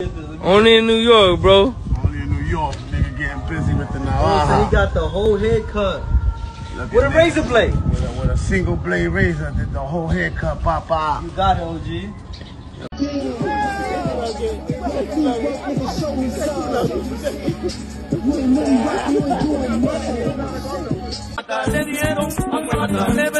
Only in New York, bro. Only in New York, nigga getting busy with the Oh, so he got the whole head cut. Look With at a nigga razor blade. With a, with a single blade razor, did the whole haircut pop out. You got it, OG. le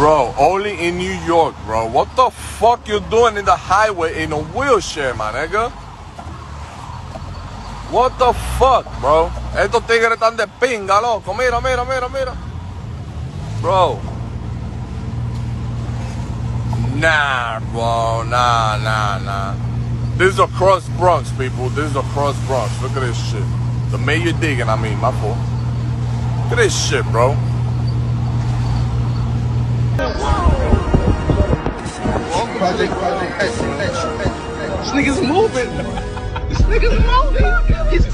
Bro, only in New York, bro. What the fuck you doing in the highway in a wheelchair, my nigga? What the fuck, bro? Estos tigres están de pinga, loco. Mira, mira, mira, mira. Bro. Nah, bro. Nah, nah, nah. This is a cross Bronx, people. This is a cross Bronx. Look at this shit. The mayor digging, I mean, my fault. Look at this shit, bro. This nigga's moving. This nigga's moving. He's